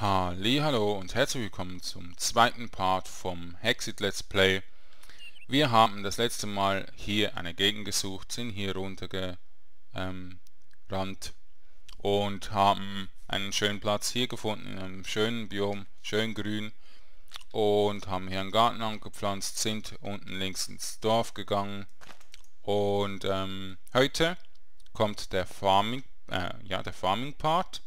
Hallo und herzlich willkommen zum zweiten Part vom Hexit Let's Play. Wir haben das letzte Mal hier eine Gegend gesucht, sind hier runtergerannt ähm, und haben einen schönen Platz hier gefunden, in einem schönen Biom, schön grün und haben hier einen Garten angepflanzt, sind unten links ins Dorf gegangen und ähm, heute kommt der Farming, äh, ja der Farming Part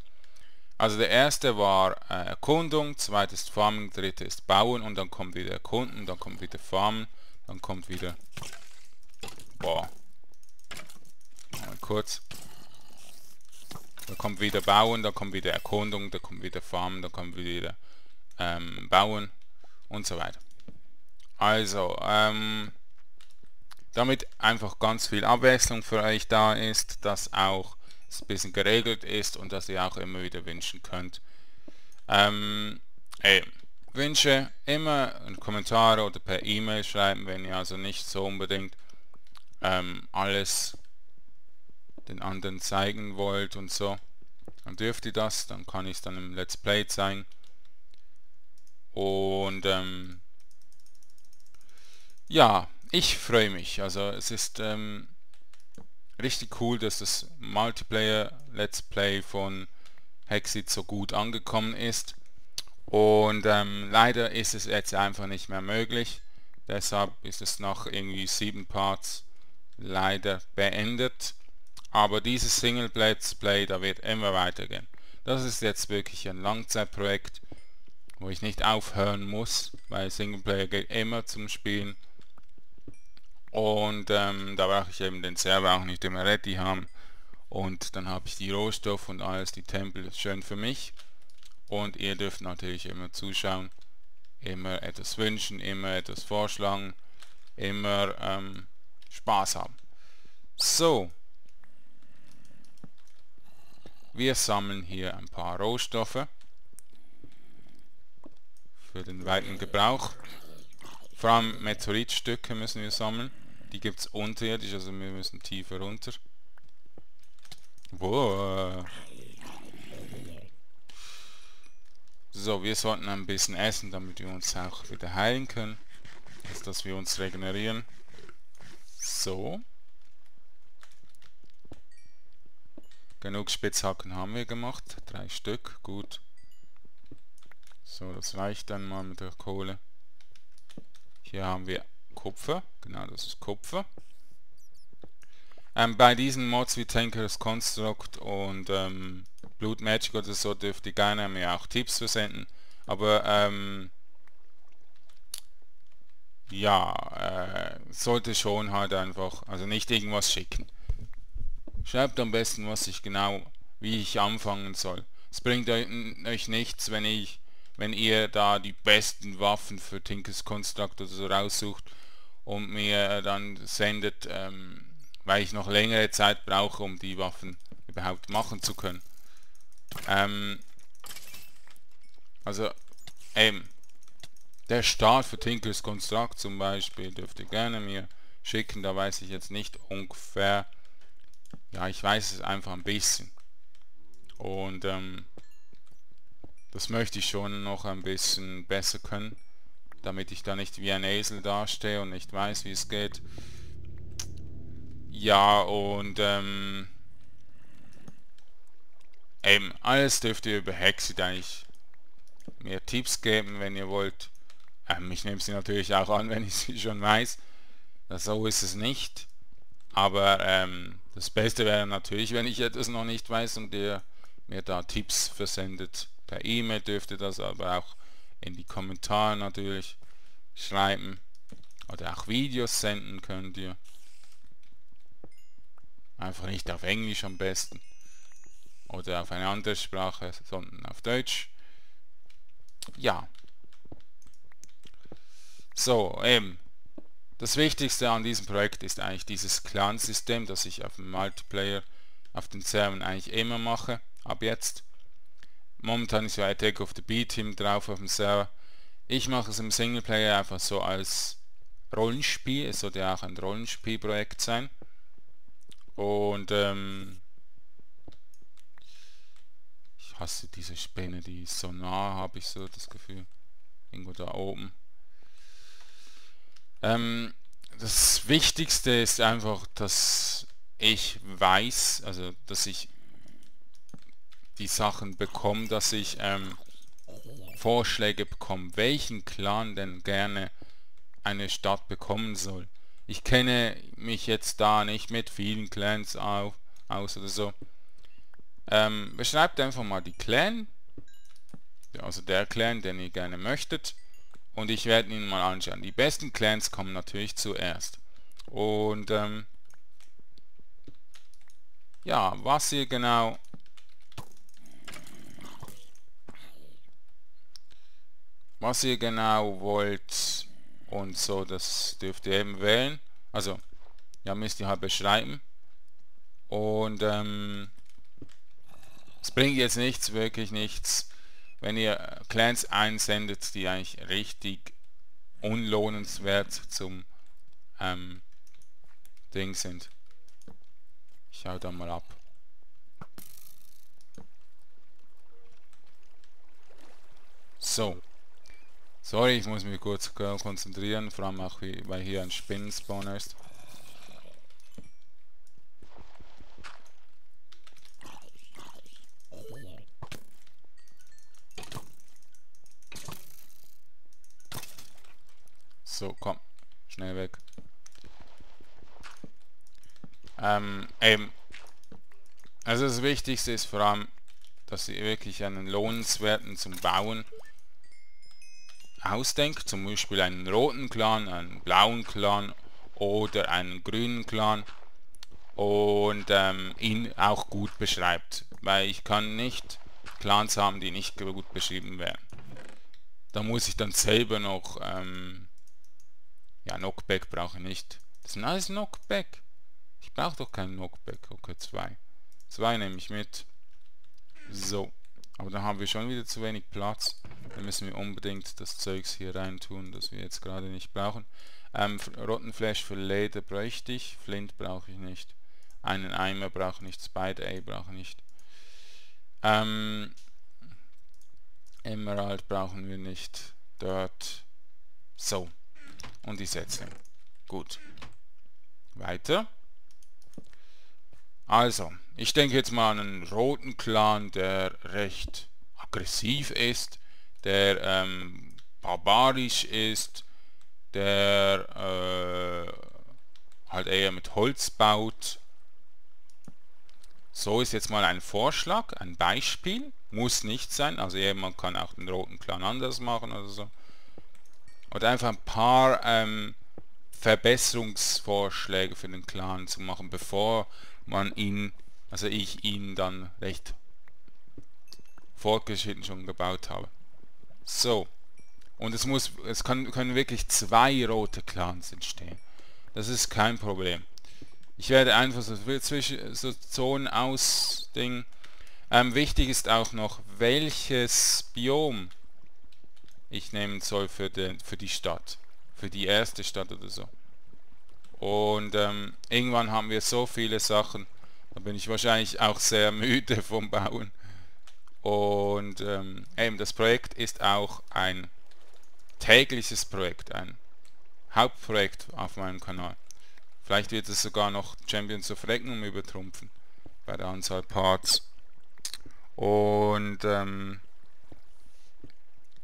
also der erste war äh, Erkundung, zweites Farming, dritte ist Bauen und dann kommt wieder Erkunden, dann kommt wieder Farmen, dann kommt wieder... Boah. Mal kurz. Da kommt wieder Bauen, da kommt wieder Erkundung, da kommt wieder Farmen, da kommt wieder ähm, Bauen und so weiter. Also, ähm, damit einfach ganz viel Abwechslung für euch da ist, dass auch ein bisschen geregelt ist und dass ihr auch immer wieder wünschen könnt. Ähm, ey, Wünsche immer in Kommentare oder per E-Mail schreiben, wenn ihr also nicht so unbedingt ähm, alles den anderen zeigen wollt und so. Dann dürft ihr das, dann kann ich es dann im Let's Play zeigen. Und ähm, ja, ich freue mich. Also es ist ähm, richtig cool, dass das Multiplayer Let's Play von Hexit so gut angekommen ist. Und ähm, leider ist es jetzt einfach nicht mehr möglich. Deshalb ist es nach irgendwie sieben Parts leider beendet. Aber dieses Single Let's Play, da wird immer weitergehen. Das ist jetzt wirklich ein Langzeitprojekt, wo ich nicht aufhören muss, weil Singleplayer geht immer zum Spielen. Und ähm, da brauche ich eben den Server auch nicht immer ready haben. Und dann habe ich die Rohstoffe und alles, die Tempel schön für mich. Und ihr dürft natürlich immer zuschauen, immer etwas wünschen, immer etwas vorschlagen, immer ähm, Spaß haben. So. Wir sammeln hier ein paar Rohstoffe für den weiten Gebrauch. Vor allem Meteoritstücke müssen wir sammeln. Die gibt es unterirdisch, also wir müssen tiefer runter. Wow. So, wir sollten ein bisschen essen, damit wir uns auch wieder heilen können. Also, dass wir uns regenerieren. So. Genug Spitzhacken haben wir gemacht. Drei Stück, gut. So, das reicht dann mal mit der Kohle. Hier haben wir Kupfer, genau das ist Kupfer. Ähm, bei diesen Mods wie Tankers Construct und ähm, Blood Magic oder so dürft ihr gerne mir auch Tipps versenden. Aber ähm, ja, äh, sollte schon halt einfach, also nicht irgendwas schicken. Schreibt am besten, was ich genau, wie ich anfangen soll. Es bringt euch nichts, wenn ich, wenn ihr da die besten Waffen für Tinkers Construct oder so raussucht und mir dann sendet, ähm, weil ich noch längere Zeit brauche, um die Waffen überhaupt machen zu können. Ähm, also eben, der Start für Tinkers Construct zum Beispiel dürft ihr gerne mir schicken, da weiß ich jetzt nicht ungefähr, ja ich weiß es einfach ein bisschen. Und ähm, das möchte ich schon noch ein bisschen besser können damit ich da nicht wie ein Esel dastehe und nicht weiß, wie es geht. Ja, und ähm, eben, alles dürft ihr über Hexit eigentlich mir Tipps geben, wenn ihr wollt. Ähm, ich nehme sie natürlich auch an, wenn ich sie schon weiß. So ist es nicht. Aber ähm, das Beste wäre natürlich, wenn ich etwas noch nicht weiß und ihr mir da Tipps versendet. Per E-Mail dürfte das aber auch in die Kommentare natürlich schreiben. Oder auch Videos senden könnt ihr. Einfach nicht auf Englisch am besten. Oder auf eine andere Sprache, sondern auf Deutsch. Ja. So, eben. Das Wichtigste an diesem Projekt ist eigentlich dieses Clan-System, das ich auf dem Multiplayer, auf den Servern eigentlich immer mache, ab jetzt. Momentan ist ja Attack of the B-Team drauf auf dem Server. Ich mache es im Singleplayer einfach so als Rollenspiel. Es sollte ja auch ein Rollenspielprojekt sein. Und ähm, ich hasse diese Spinne, die ist so nah, habe ich so das Gefühl. Irgendwo da oben. Ähm, das Wichtigste ist einfach, dass ich weiß, also dass ich die Sachen bekomme, dass ich ähm, Vorschläge bekomme, welchen Clan denn gerne eine Stadt bekommen soll. Ich kenne mich jetzt da nicht mit vielen Clans auf, aus oder so. Ähm, beschreibt einfach mal die Clan, also der Clan, den ihr gerne möchtet und ich werde ihn mal anschauen. Die besten Clans kommen natürlich zuerst. Und ähm, ja, was ihr genau was ihr genau wollt und so, das dürft ihr eben wählen. Also, ja, müsst ihr halt beschreiben. Und ähm, es bringt jetzt nichts, wirklich nichts, wenn ihr Clans einsendet, die eigentlich richtig unlohnenswert zum ähm, Ding sind. Ich schau da mal ab. So. Sorry, ich muss mich kurz konzentrieren, vor allem auch weil hier ein Spinnenspawner ist. So, komm. Schnell weg. Ähm, eben. Also das Wichtigste ist vor allem, dass sie wirklich einen lohnenswerten zum Bauen ausdenkt. Zum Beispiel einen roten Clan, einen blauen Clan oder einen grünen Clan und ähm, ihn auch gut beschreibt. Weil ich kann nicht Clans haben, die nicht gut beschrieben werden. Da muss ich dann selber noch ähm, ja, Knockback brauche ich nicht. Das ist ein alles Knockback. Ich brauche doch keinen Knockback. Okay, zwei. Zwei nehme ich mit. So. Aber dann haben wir schon wieder zu wenig Platz. Dann müssen wir unbedingt das Zeugs hier rein tun, das wir jetzt gerade nicht brauchen. Ähm, Rottenflash für Leder bräuchte ich. Flint brauche ich nicht. Einen Eimer brauche ich nicht. Spider A brauche ich nicht. Ähm, Emerald brauchen wir nicht. Dirt. So und die Sätze. Gut. Weiter. Also, ich denke jetzt mal an einen roten Clan, der recht aggressiv ist, der ähm, barbarisch ist, der äh, halt eher mit Holz baut. So ist jetzt mal ein Vorschlag, ein Beispiel, muss nicht sein, also jemand kann auch den roten Clan anders machen oder so oder einfach ein paar ähm, Verbesserungsvorschläge für den Clan zu machen, bevor man ihn, also ich ihn dann recht fortgeschritten schon gebaut habe. So. Und es muss, es kann, können wirklich zwei rote Clans entstehen. Das ist kein Problem. Ich werde einfach so, so Zonen ausdingen. Ähm, wichtig ist auch noch, welches Biom ich nehmen soll für, den, für die Stadt. Für die erste Stadt oder so. Und ähm, irgendwann haben wir so viele Sachen, da bin ich wahrscheinlich auch sehr müde vom Bauen. Und ähm, eben das Projekt ist auch ein tägliches Projekt, ein Hauptprojekt auf meinem Kanal. Vielleicht wird es sogar noch Champions of Regnum übertrumpfen bei der Anzahl Parts. Und ähm,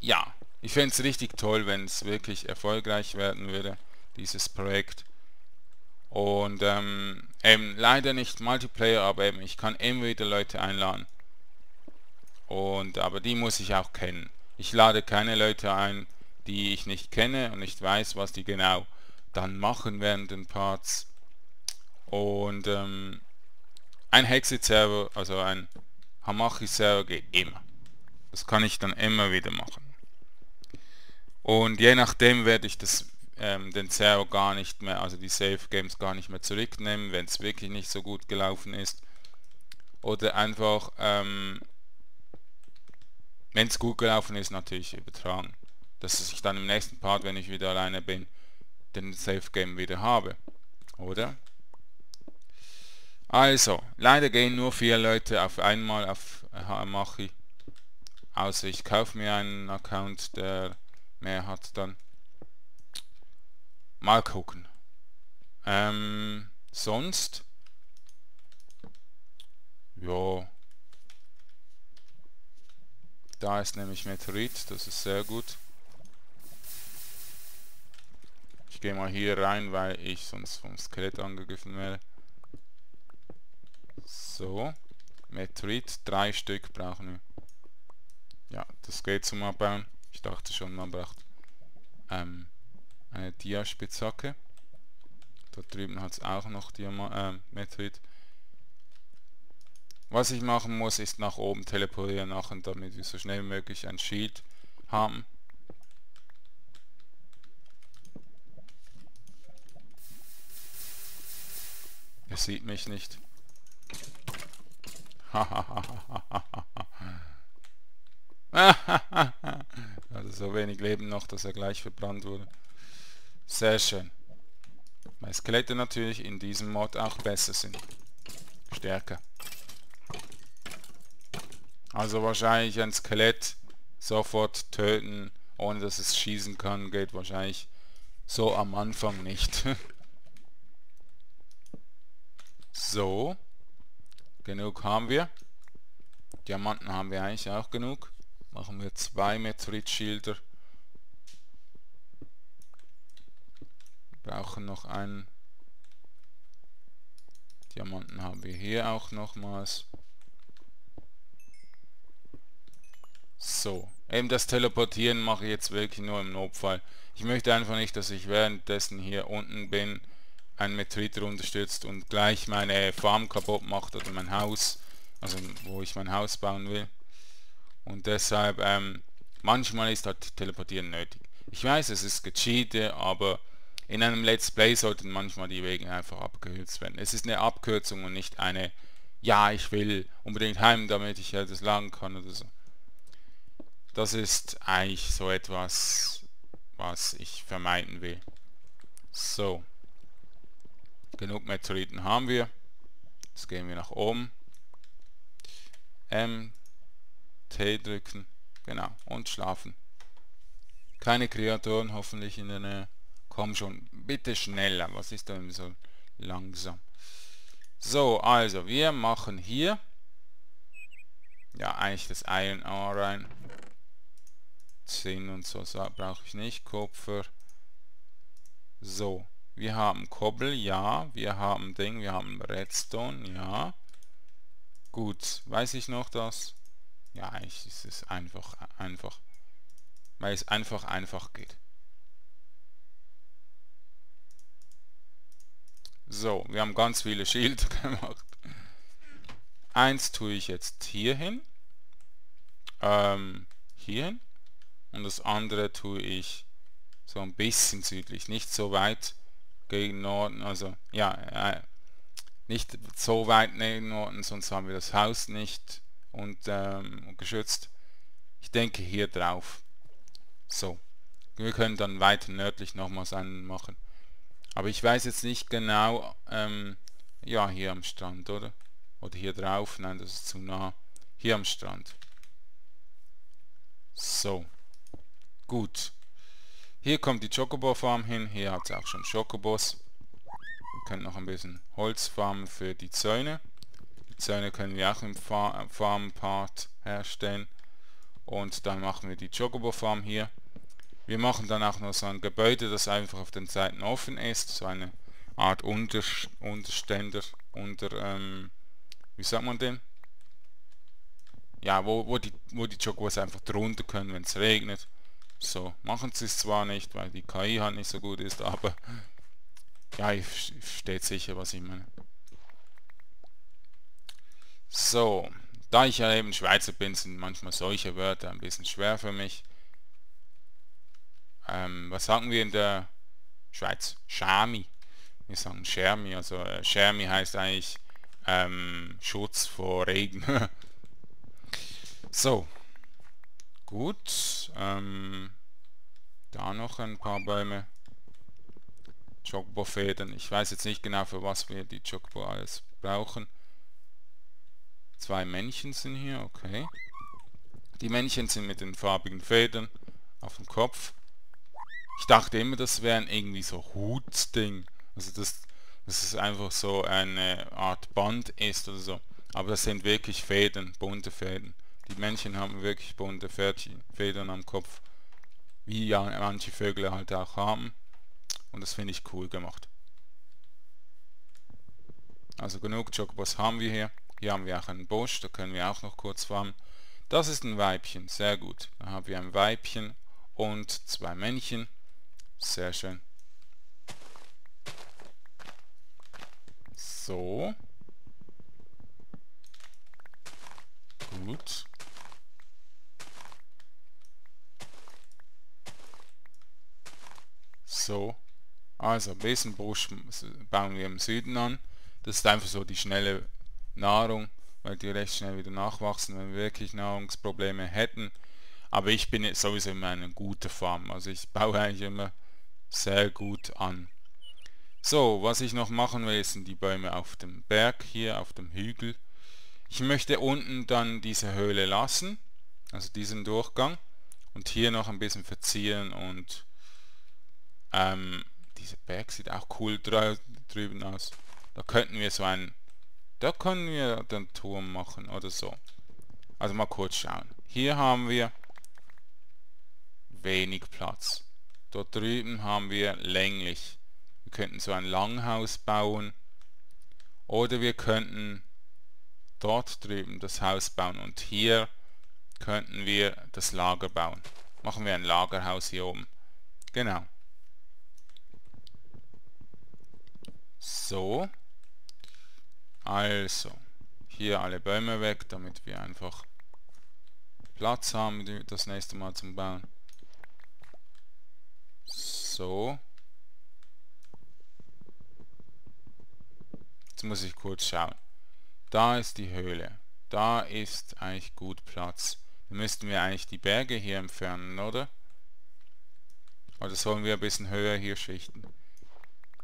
ja, ich fände es richtig toll, wenn es wirklich erfolgreich werden würde, dieses Projekt. Und ähm, eben leider nicht Multiplayer, aber eben ich kann immer wieder Leute einladen. Und aber die muss ich auch kennen. Ich lade keine Leute ein, die ich nicht kenne und nicht weiß, was die genau dann machen während den Parts. Und ähm, ein Hexit-Server, also ein Hamachi-Server geht immer. Das kann ich dann immer wieder machen. Und je nachdem werde ich das, ähm, den Server gar nicht mehr, also die Safe Games gar nicht mehr zurücknehmen, wenn es wirklich nicht so gut gelaufen ist. Oder einfach, ähm, wenn es gut gelaufen ist, natürlich übertragen. Dass ich dann im nächsten Part, wenn ich wieder alleine bin, den Safe Game wieder habe. Oder? Also, leider gehen nur vier Leute auf einmal auf Hamachi. Außer ich kaufe mir einen Account, der mehr hat dann. Mal gucken. Ähm, sonst? Ja. Da ist nämlich Meteorit, das ist sehr gut. Ich gehe mal hier rein, weil ich sonst vom Skelett angegriffen werde. So. Meteorit, drei Stück brauchen wir. Ja, das geht zum Abbauen. Ich dachte schon, man braucht ähm, eine Diaspitzhacke. Dort drüben hat es auch noch Diama äh, Meteorit. Was ich machen muss, ist nach oben teleportieren machen, damit wir so schnell wie möglich ein Shield haben. Er sieht mich nicht. also so wenig Leben noch, dass er gleich verbrannt wurde. Sehr schön. Weil Skelette natürlich in diesem Mod auch besser sind. Stärker. Also wahrscheinlich ein Skelett sofort töten, ohne dass es schießen kann, geht wahrscheinlich so am Anfang nicht. so. Genug haben wir. Diamanten haben wir eigentlich auch genug. Machen wir zwei Meteorit-Schilder. Brauchen noch einen. Diamanten haben wir hier auch nochmals. So, eben das Teleportieren mache ich jetzt wirklich nur im Notfall. Ich möchte einfach nicht, dass ich währenddessen hier unten bin, ein Meteorit runterstürzt und gleich meine Farm kaputt macht oder mein Haus, also wo ich mein Haus bauen will. Und deshalb, ähm, manchmal ist halt Teleportieren nötig. Ich weiß, es ist gecheatet, aber in einem Let's Play sollten manchmal die Wege einfach abgekürzt werden. Es ist eine Abkürzung und nicht eine, ja, ich will unbedingt heim, damit ich etwas lagen kann oder so. Das ist eigentlich so etwas, was ich vermeiden will. So. Genug Meteoriten haben wir. Jetzt gehen wir nach oben. M, T drücken. Genau. Und schlafen. Keine Kreatoren hoffentlich in der Nähe. Komm schon. Bitte schneller. Was ist denn so langsam? So, also wir machen hier ja eigentlich das Iron Ore rein. Zinn und so, so brauche ich nicht. Kupfer. So. Wir haben Kobbel, ja. Wir haben Ding, wir haben Redstone, ja. Gut, weiß ich noch das? Ja, eigentlich ist es einfach, einfach. Weil es einfach, einfach geht. So, wir haben ganz viele Schilder gemacht. Eins tue ich jetzt hier hin. Ähm, hier hin und das andere tue ich so ein bisschen südlich, nicht so weit gegen Norden, also ja, äh, nicht so weit neben Norden, sonst haben wir das Haus nicht und ähm, geschützt. Ich denke hier drauf. So. Wir können dann weiter nördlich nochmals einen machen. Aber ich weiß jetzt nicht genau, ähm, ja, hier am Strand, oder? Oder hier drauf, nein, das ist zu nah. Hier am Strand. So. Gut. Hier kommt die Chocobo Farm hin. Hier hat es auch schon Chocobos. Wir können noch ein bisschen Holz farmen für die Zäune. Die Zäune können wir auch im Farm Part herstellen. Und dann machen wir die Chocobo Farm hier. Wir machen dann auch noch so ein Gebäude, das einfach auf den Seiten offen ist. So eine Art Unter Unterständer, unter, ähm, wie sagt man denn? Ja, wo, wo die, wo die Chocobos einfach drunter können, wenn es regnet. So, machen sie es zwar nicht, weil die KI halt nicht so gut ist, aber ja, ich versteht sicher, was ich meine. So, da ich ja eben Schweizer bin, sind manchmal solche Wörter ein bisschen schwer für mich. Ähm, was sagen wir in der Schweiz? Schami. Wir sagen Schermi, also äh, Schermi heißt eigentlich ähm, Schutz vor Regen. so, Gut. Ähm, da noch ein paar Bäume. Chocobo-Federn. Ich weiß jetzt nicht genau, für was wir die Chocobo alles brauchen. Zwei Männchen sind hier, okay. Die Männchen sind mit den farbigen Federn auf dem Kopf. Ich dachte immer, das wären irgendwie so Hutding. Also das, dass es einfach so eine Art Band ist oder so. Aber das sind wirklich Fäden, bunte Fäden. Die Männchen haben wirklich bunte Federn am Kopf. Wie ja manche Vögel halt auch haben. Und das finde ich cool gemacht. Also genug Chocobos haben wir hier. Hier haben wir auch einen Busch, da können wir auch noch kurz fahren. Das ist ein Weibchen, sehr gut. Da haben wir ein Weibchen und zwei Männchen. Sehr schön. So. Gut. So. Also, Besenbusch bauen wir im Süden an. Das ist einfach so die schnelle Nahrung, weil die recht schnell wieder nachwachsen, wenn wir wirklich Nahrungsprobleme hätten. Aber ich bin sowieso immer eine gute Farm, also ich baue eigentlich immer sehr gut an. So, was ich noch machen will, sind die Bäume auf dem Berg hier, auf dem Hügel. Ich möchte unten dann diese Höhle lassen, also diesen Durchgang und hier noch ein bisschen verzieren und ähm, dieser Berg sieht auch cool drüben aus. Da könnten wir so einen da können wir den Turm machen oder so. Also mal kurz schauen. Hier haben wir wenig Platz. Dort drüben haben wir länglich. Wir könnten so ein Langhaus bauen. Oder wir könnten dort drüben das Haus bauen. Und hier könnten wir das Lager bauen. Machen wir ein Lagerhaus hier oben. Genau. So. Also, hier alle Bäume weg, damit wir einfach Platz haben das nächste Mal zum Bauen. So. Jetzt muss ich kurz schauen. Da ist die Höhle. Da ist eigentlich gut Platz. Dann müssten wir eigentlich die Berge hier entfernen, oder? Oder sollen wir ein bisschen höher hier schichten?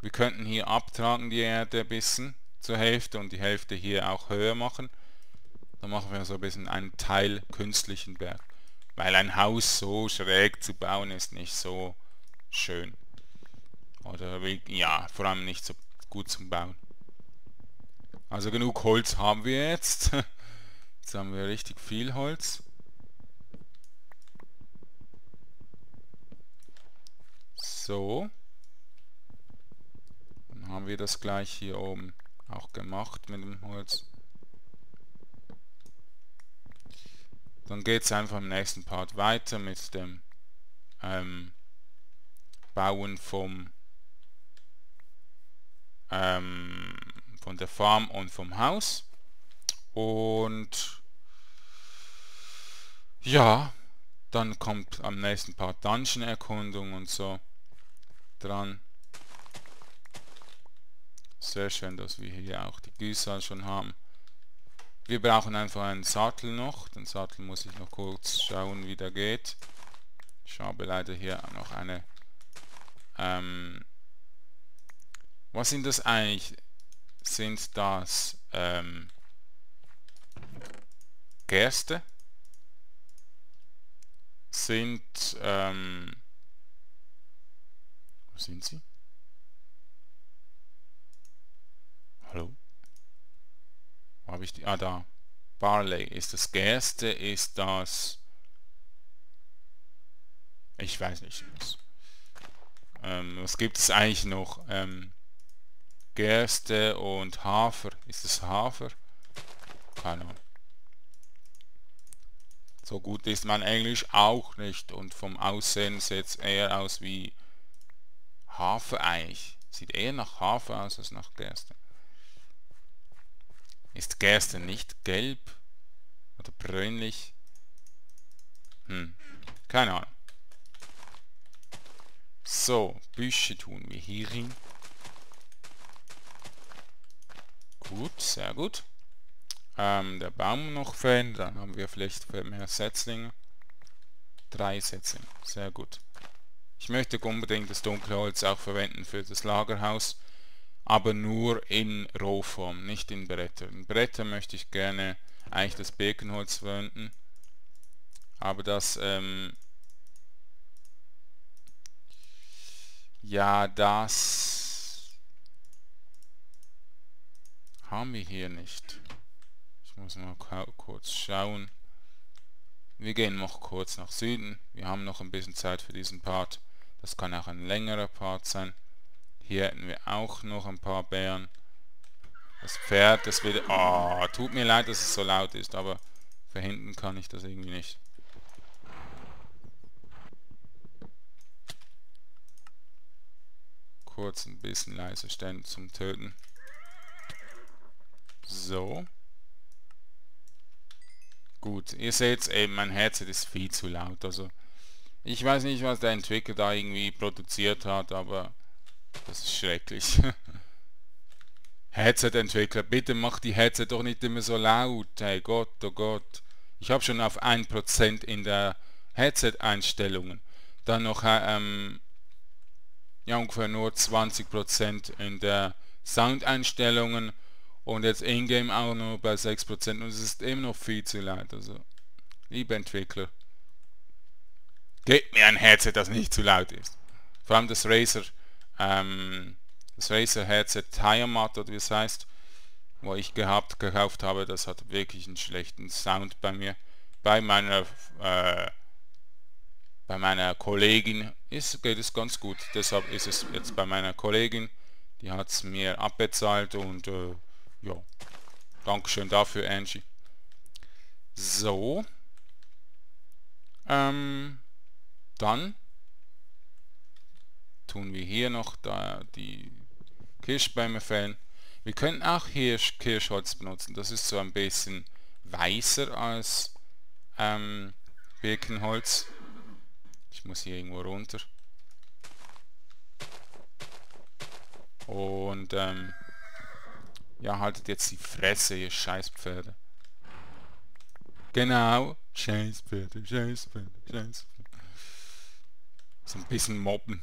Wir könnten hier abtragen die Erde ein bisschen zur Hälfte und die Hälfte hier auch höher machen. Dann machen wir so ein bisschen einen Teil künstlichen Berg. Weil ein Haus so schräg zu bauen ist nicht so schön. Oder ja, vor allem nicht so gut zum Bauen. Also genug Holz haben wir jetzt. Jetzt haben wir richtig viel Holz. So. Haben wir das gleich hier oben auch gemacht mit dem Holz. Dann geht es einfach im nächsten Part weiter mit dem ähm, Bauen vom ähm, von der Farm und vom Haus. Und ja, dann kommt am nächsten Part Dungeon-Erkundung und so dran. Sehr schön, dass wir hier auch die Güsser schon haben. Wir brauchen einfach einen Sattel noch. Den Sattel muss ich noch kurz schauen, wie der geht. Ich habe leider hier noch eine... Ähm, was sind das eigentlich? Sind das ähm, Gerste? Sind... Ähm, wo sind sie? Hallo? Wo habe ich die? Ah, da. Barley ist das Gerste, ist das... Ich weiß nicht. Was, ähm, was gibt es eigentlich noch? Ähm, Gerste und Hafer. Ist es Hafer? Keine Ahnung. So gut ist mein Englisch auch nicht und vom Aussehen sieht es eher aus wie Hafer eigentlich. Sieht eher nach Hafer aus als nach Gerste. Ist Gerste nicht gelb oder bräunlich? Hm, keine Ahnung. So, Büsche tun wir hier hin. Gut, sehr gut. Ähm, der Baum noch fehlen, dann haben wir vielleicht mehr Setzlinge. Drei Setzlinge, sehr gut. Ich möchte unbedingt das dunkle Holz auch verwenden für das Lagerhaus aber nur in Rohform, nicht in Bretter. In Bretter möchte ich gerne eigentlich das Birkenholz verwenden, Aber das, ähm, ja, das haben wir hier nicht. Ich muss mal kurz schauen. Wir gehen noch kurz nach Süden. Wir haben noch ein bisschen Zeit für diesen Part. Das kann auch ein längerer Part sein. Hier hätten wir auch noch ein paar Bären. Das Pferd, das wieder... Oh, tut mir leid, dass es so laut ist, aber verhinten kann ich das irgendwie nicht. Kurz ein bisschen leise stellen zum Töten. So. Gut, ihr seht eben, mein Headset ist viel zu laut. Also ich weiß nicht, was der Entwickler da irgendwie produziert hat, aber das ist schrecklich. Headset-Entwickler, bitte mach die Headset doch nicht immer so laut. Hey Gott, oh Gott. Ich habe schon auf 1% in der Headset-Einstellungen. Dann noch ähm, ja, ungefähr nur 20% in der Sound-Einstellungen und jetzt Ingame auch nur bei 6% und es ist immer noch viel zu laut. Also, liebe Entwickler, gebt mir ein Headset, das nicht zu laut ist. Vor allem das Razer, ähm, das Razer Headset Tiamat oder wie es heißt, wo ich gehabt, gekauft habe, das hat wirklich einen schlechten Sound bei mir. Bei meiner äh, bei meiner Kollegin ist, geht es ganz gut. Deshalb ist es jetzt bei meiner Kollegin, die hat es mir abbezahlt und äh, ja, Dankeschön dafür, Angie. So. Ähm, dann tun wir hier noch da die Kirschbäume fällen. Wir können auch hier Kirschholz benutzen. Das ist so ein bisschen weißer als ähm, Birkenholz. Ich muss hier irgendwo runter. Und ähm, ja, haltet jetzt die Fresse, ihr Scheißpferde. Genau. Scheißpferde, Scheißpferde, Scheißpferde. So ein bisschen mobben.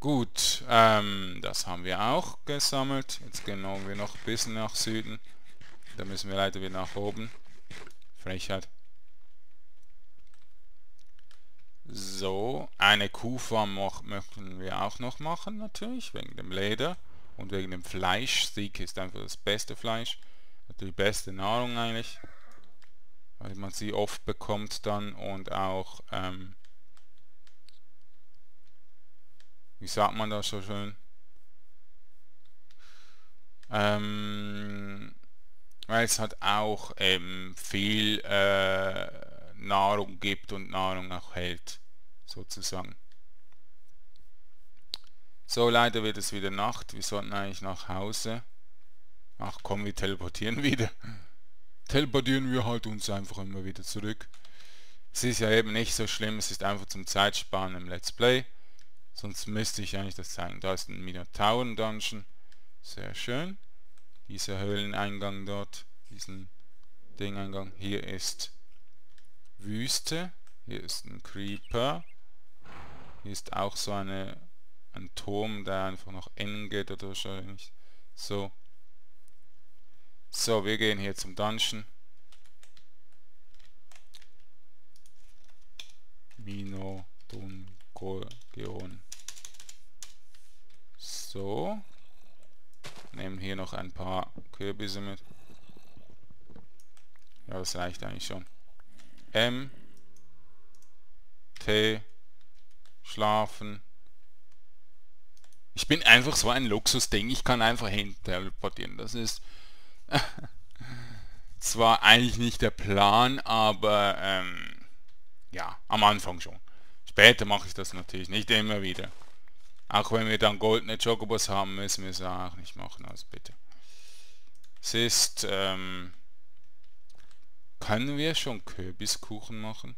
Gut, ähm, das haben wir auch gesammelt. Jetzt gehen wir noch ein bisschen nach Süden. Da müssen wir leider wieder nach oben. Frechheit. So, eine Kuhfarm möchten wir auch noch machen natürlich, wegen dem Leder und wegen dem Fleisch. Steak ist einfach das beste Fleisch, die beste Nahrung eigentlich, weil man sie oft bekommt dann und auch, ähm, wie sagt man das so schön, ähm, weil es hat auch eben viel äh, Nahrung gibt und Nahrung auch hält, sozusagen. So, leider wird es wieder Nacht. Wir sollten eigentlich nach Hause. Ach komm, wir teleportieren wieder. teleportieren wir halt uns einfach immer wieder zurück. Es ist ja eben nicht so schlimm, es ist einfach zum Zeitsparen im Let's Play. Sonst müsste ich eigentlich das zeigen. Da ist ein Minotaur Dungeon. Sehr schön. Dieser Höhleneingang dort. Diesen Dingeingang. Hier ist Wüste. Hier ist ein Creeper. Hier ist auch so eine ein Turm, der einfach nach innen geht oder wahrscheinlich so. So, wir gehen hier zum Dungeon. Mino Dungeon. So. Nehmen hier noch ein paar Kürbisse mit. Ja, das reicht eigentlich schon. M. T. Schlafen. Ich bin einfach so ein Luxusding. Ich kann einfach hin teleportieren. Das ist zwar eigentlich nicht der Plan, aber ähm, ja, am Anfang schon. Später mache ich das natürlich nicht immer wieder. Auch wenn wir dann goldene Chocobos haben, müssen wir es auch nicht machen. Also bitte. Es ist, ähm, können wir schon Kürbiskuchen machen?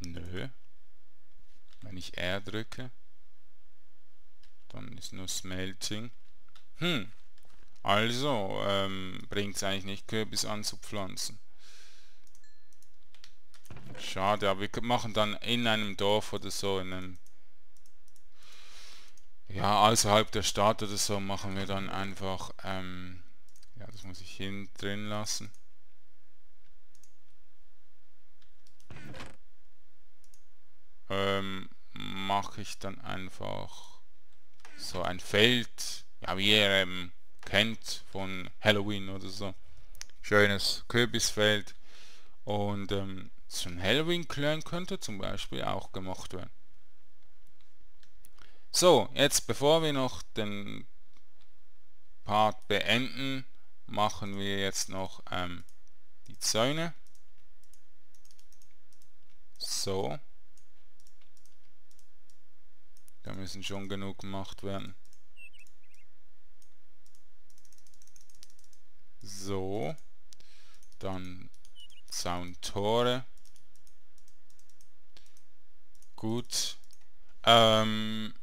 Nö. Wenn ich R drücke, dann ist nur Smelting. Hm, also ähm, bringt es eigentlich nicht, Kürbis anzupflanzen. Schade, aber wir machen dann in einem Dorf oder so, in einem ja, außerhalb der Stadt oder so, machen wir dann einfach ähm, ja, das muss ich hin drin lassen. Ähm, mache ich dann einfach so ein Feld, ja, wie ihr ähm, kennt von Halloween oder so. Schönes Kürbisfeld. Und ähm, so ein Halloween-Clan könnte zum Beispiel auch gemacht werden. So, jetzt bevor wir noch den Part beenden, machen wir jetzt noch ähm, die Zäune. So. Da müssen schon genug gemacht werden. So. Dann Zauntore. Gut. Ähm,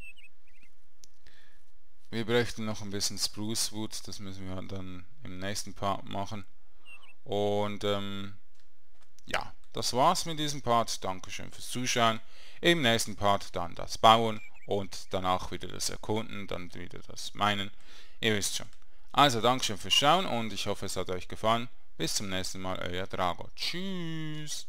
wir bräuchten noch ein bisschen Spruce Wood, das müssen wir dann im nächsten Part machen. Und ähm, ja, das war's mit diesem Part. Dankeschön fürs Zuschauen. Im nächsten Part dann das Bauen und danach wieder das Erkunden, dann wieder das Meinen. Ihr wisst schon. Also Dankeschön fürs Schauen und ich hoffe es hat euch gefallen. Bis zum nächsten Mal, euer Drago. Tschüss.